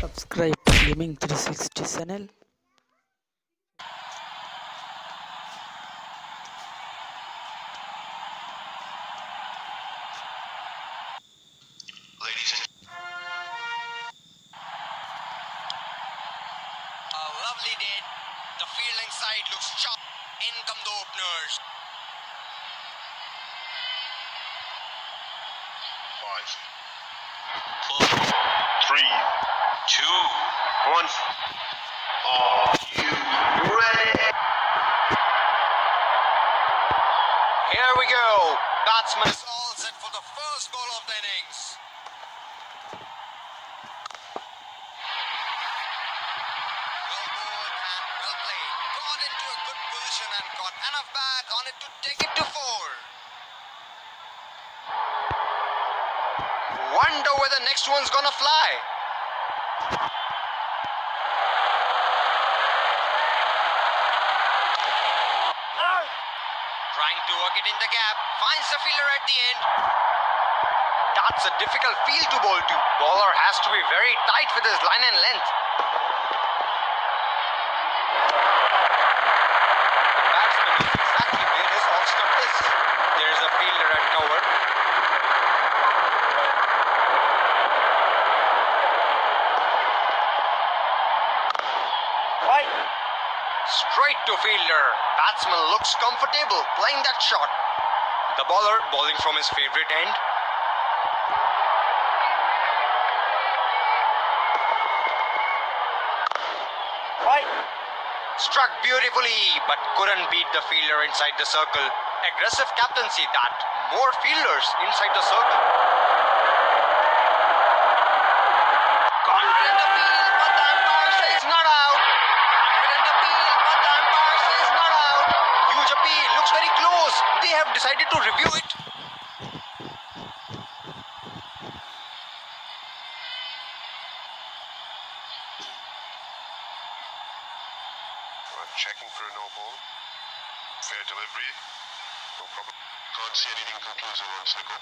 Subscribe gaming 360 channel Here we go. Batsman is all set for the first ball of the innings. Well bowled and well played. Got into a good position and got enough bat on it to take it to four. Wonder where the next one's gonna fly. It in the gap, finds the fielder at the end. That's a difficult field to bowl to. Bowler has to be very tight with his line and length. Batsman knows exactly where his off stump is. There is a fielder at cover. Straight to fielder. Batsman looks comfortable playing that shot. The bowler bowling from his favorite end. Struck beautifully but couldn't beat the fielder inside the circle. Aggressive captaincy that. More fielders inside the circle. Confident appeal, but the umpire says not out. Confident appeal, but the umpire says not out. Huge appeal, looks very close. They have decided to review it. We're checking for a no ball. Fair delivery. No problem. Can't see anything conclusive on Snicko.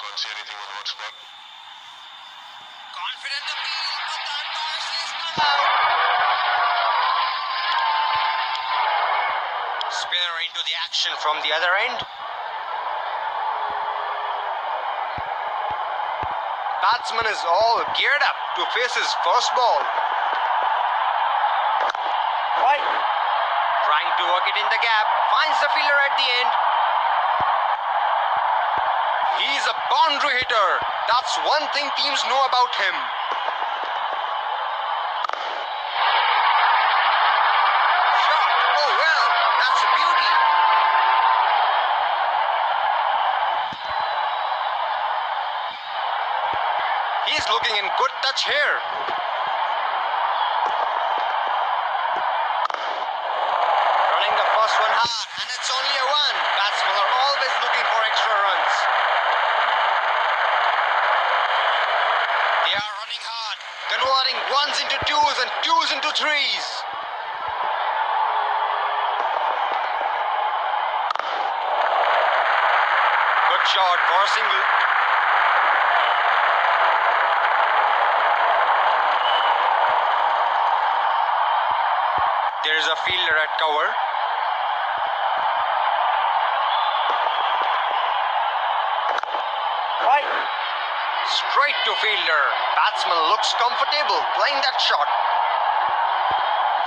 Can't see anything on hotspot. Confident appeal, but the umpire says not out. Spinner into the action from the other end. Batsman is all geared up to face his first ball. Trying to work it in the gap, finds the fielder at the end. He's a boundary hitter. That's one thing teams know about him. Shot. Oh well, that's a beauty. He's looking in good touch here. Running the first one hard, and it's only a one. Batsmen are always looking for extra runs. They are running hard, converting ones into twos and twos into threes. Good shot for a single. There is a fielder at cover. Right. Straight to fielder. Batsman looks comfortable playing that shot.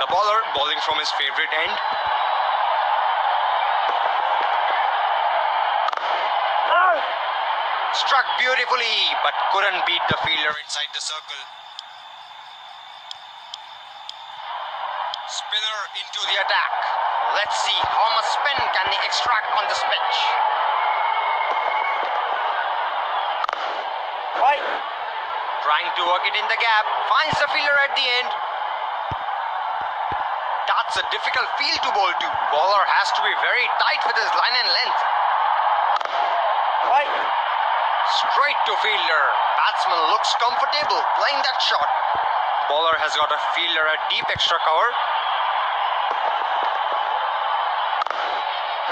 The bowler bowling from his favorite end. Struck beautifully but couldn't beat the fielder inside the circle. Spinner into the attack. Let's see how much spin can they extract on this pitch. Right. Trying to work it in the gap, finds the fielder at the end. That's a difficult field to bowl to. Bowler has to be very tight with his line and length. Right. Straight to fielder. Batsman looks comfortable playing that shot. Bowler has got a fielder at deep extra cover.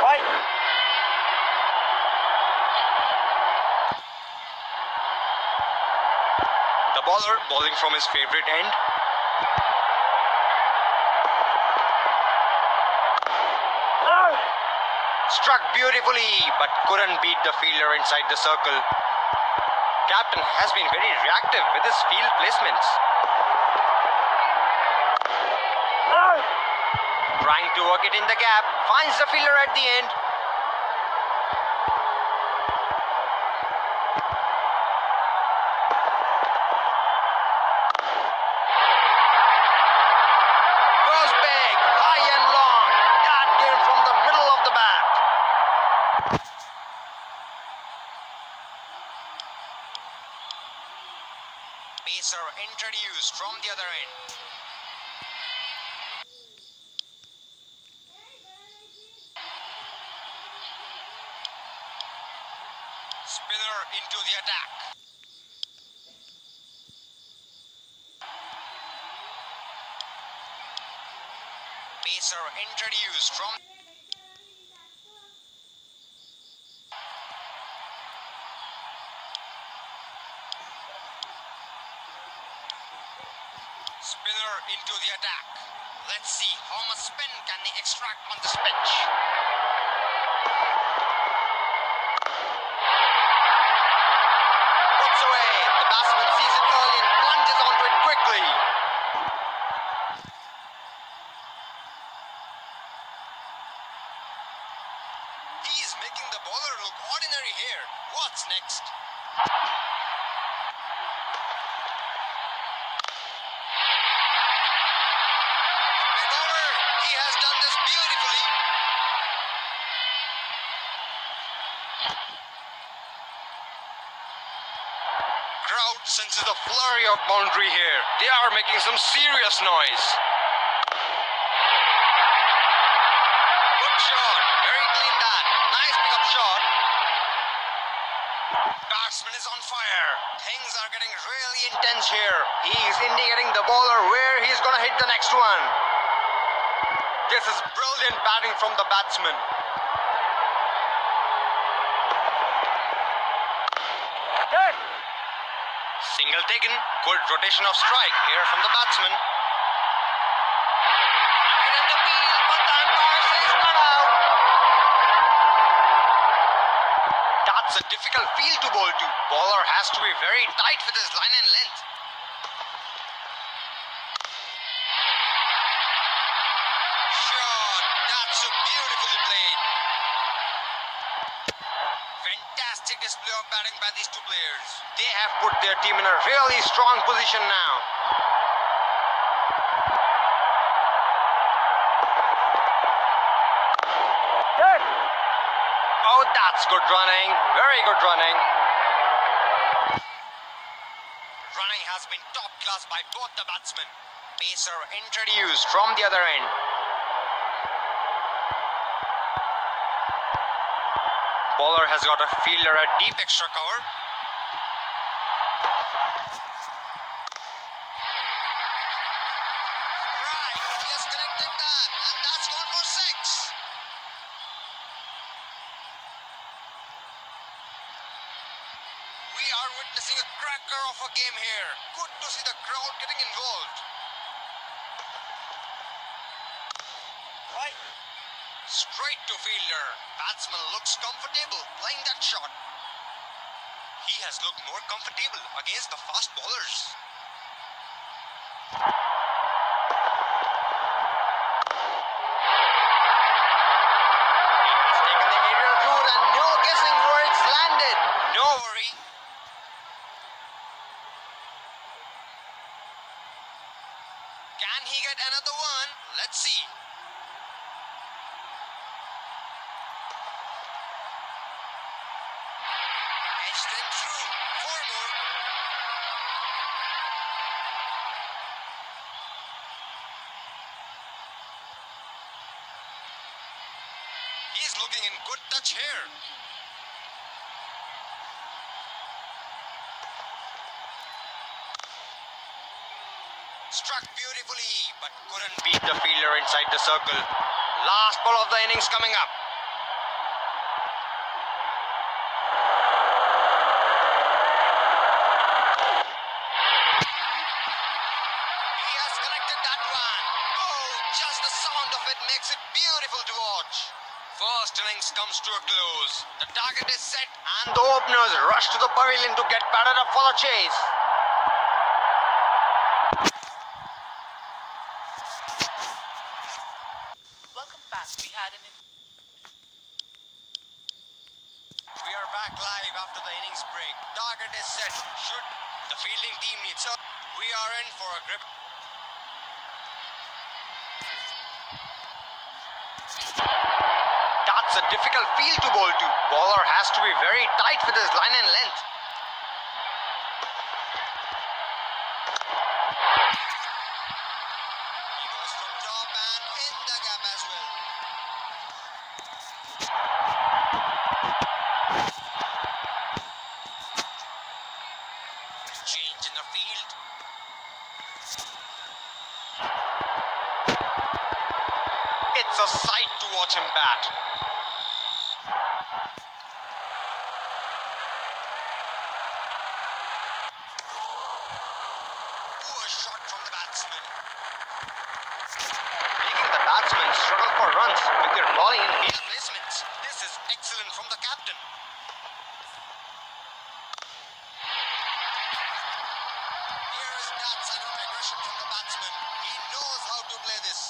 Right. The bowler bowling from his favorite end. Struck beautifully, but couldn't beat the fielder inside the circle. Captain has been very reactive with his field placements. Trying to work it in the gap, finds the fielder at the end. Goes big, high and long. That came from the middle of the bat. Pacer introduced from the other end. Spinner into the attack. Pacer introduced from Spinner into the attack. Let's see how much spin can they extract on this pitch. Puts away. The batsman sees it early and plunges onto it quickly. He's making the bowler look ordinary here. What's next? Spin over. He has done this beautifully. Crowd flurry of boundary here. They are making some serious noise. Good shot. Very clean that. Nice pickup shot. Batsman is on fire. Things are getting really intense here. He is indicating the bowler where he's gonna hit the next one. This is brilliant batting from the batsman. Single taken. Good rotation of strike here from the batsman. Confident appeal, but the umpire says not out. That's a difficult field to bowl to. Bowler has to be very tight with his line and length. Shot. That's so beautifully played. Fantastic display of batting by these two players. They have put their team in a really strong position now. Oh, that's good running. Very good running. Running has been top class by both the batsmen. Pacer introduced from the other end. Bowler has got a fielder at deep extra cover. Right, he has connected that, and that's gone for six. We are witnessing a cracker of a game here. Good to see the crowd getting involved. Right. Straight to fielder. Batsman looks comfortable playing that shot. He has looked more comfortable against the fast bowlers. He has taken the aerial route and no guessing where it's landed. No worry. Can he get another one? Let's see. Edged in through. Four more. He's looking in good touch here. Struck beautifully, but couldn't beat the fielder inside the circle. Last ball of the innings coming up. Close. The target is set and the openers rush to the pavilion to get batted up for the chase. Welcome back. We had an. We are back live after the innings break. Target is set. Should the fielding team needs up, we are in for a grip. That's a difficult field to bowl to. Bowler has to be very tight with his line and length. It's a sight to watch him bat. Poor shot from the batsman. Making the batsman struggle for runs with their bowling and field placements. This is excellent from the captain. Here is that sign of aggression from the batsman. He knows how to play this.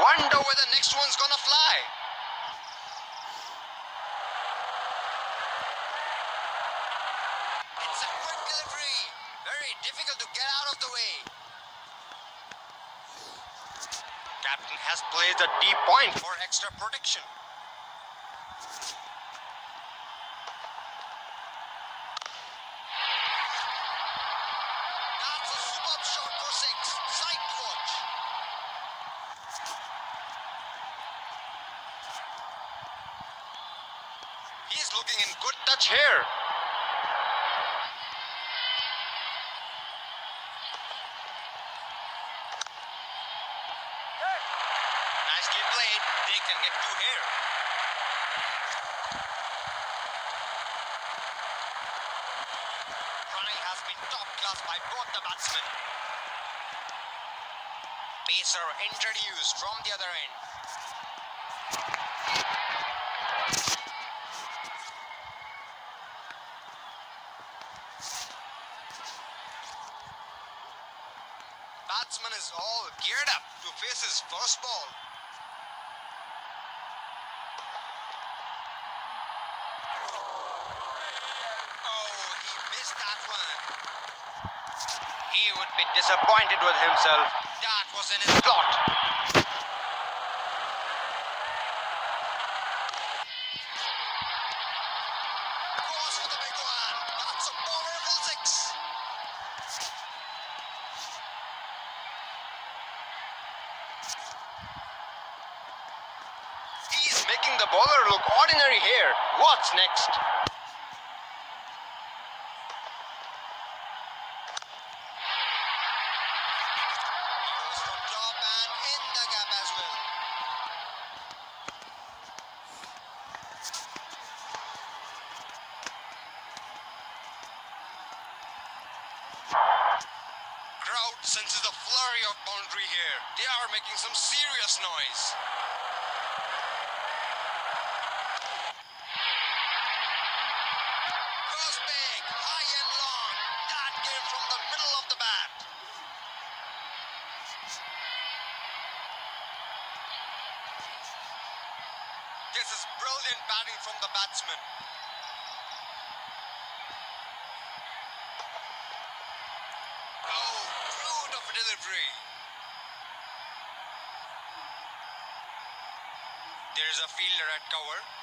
Wonder where the next one's gonna fly. It's a quick delivery. Very difficult to get out of the way. Captain has placed a deep point for watch. He's looking in good touch here. Nicely played. They can get two here. Running has been top class by both the batsmen. Pacer introduced from the other end. Batsman is all geared up to face his first ball. Oh, he missed that one. He would be disappointed with himself. That was in his slot. Goes for the big one. That's a powerful six. He's making the bowler look ordinary here. What's next? He goes from top and in the gap as well. Crowd senses a flurry of boundary here. They are making some serious noise. Goes big, high and long. Came from the middle of the bat. This is brilliant batting from the batsman. Oh, a delivery. There is a fielder at cover.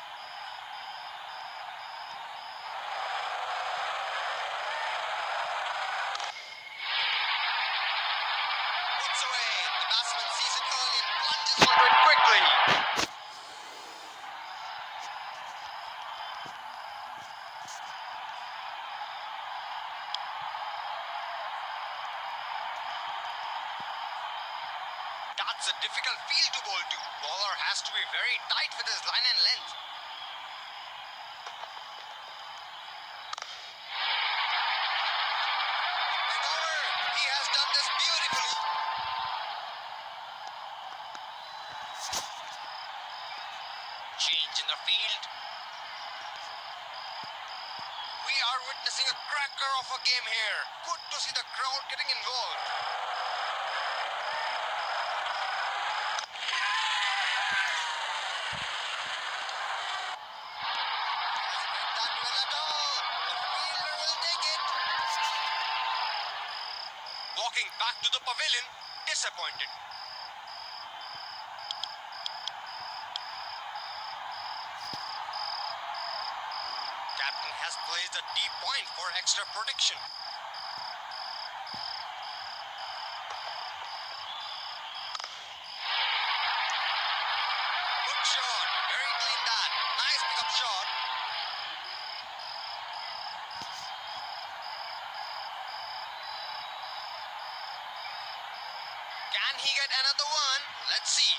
That's a difficult field to bowl to. Bowler has to be very tight with his line and length. change in the field. We are witnessing a cracker of a game here. Back to the pavilion, disappointed. Captain has placed a deep point for extra protection. Good shot. Very clean that. Nice pickup shot. Can he get another one? Let's see.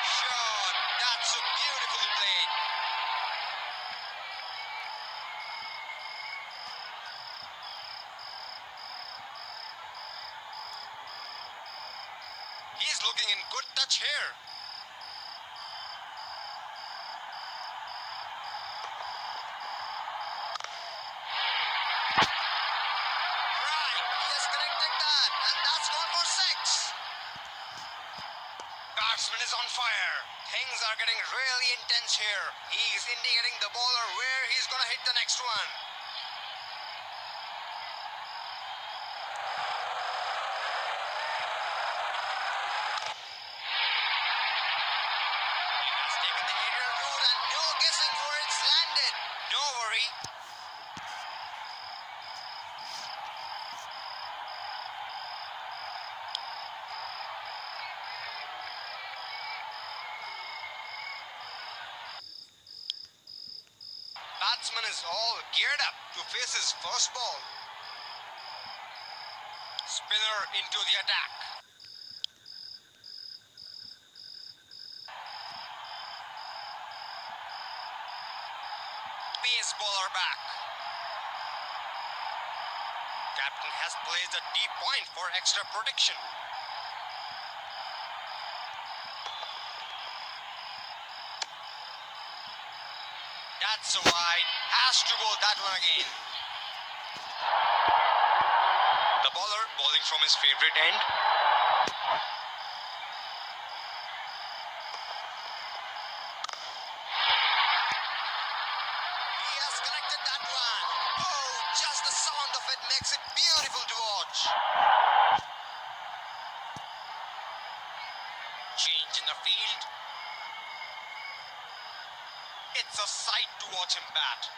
Shot. That's so beautifully played. He's looking in good touch here. Right, he has connected that, and that's gone for six. Batsman on fire. Things are getting really intense here. He's indicating the bowler where he's gonna hit the next one. He has taken the aerial route and no guessing where it's landed. No worry. Batsman all geared up to face his first ball. Spinner into the attack. Pace bowler back. Captain has placed a deep point for extra protection. That's a wide. Has to bowl that one again. The bowler bowling from his favorite end. He has connected that one. Oh, just the sound of it makes it beautiful to watch. Change in the field. It's a sight to watch him bat.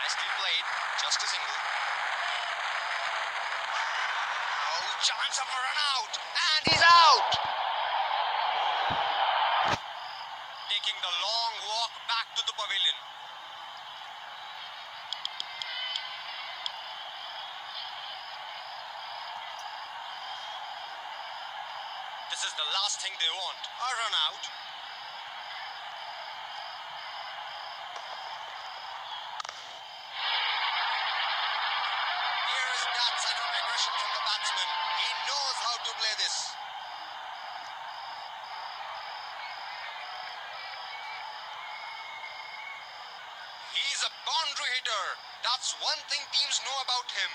Nicely played, just a single. Oh, chance of a run out, and he's out. Taking the long walk back to the pavilion. This is the last thing they want, a run out. Here is that sign of aggression from the batsman. He knows how to play this. He's a boundary hitter. That's one thing teams know about him.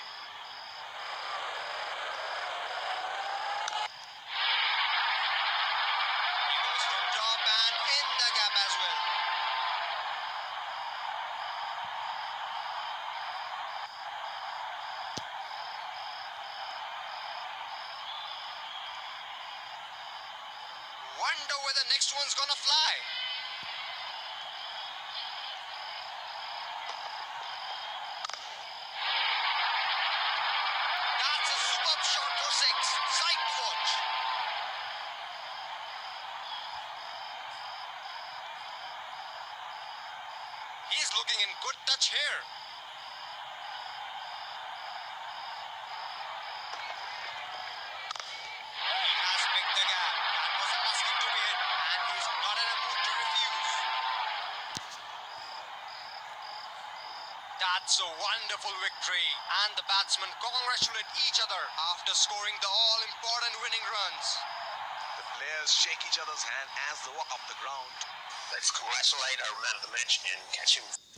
He goes from top and in the gap as well. Wonder where the next one's gonna fly. looking in good touch here. That's a wonderful victory, and the batsmen congratulate each other after scoring the all-important winning runs. The players shake each other's hand as they walk off the ground. Let's congratulate our man of the match and catch him.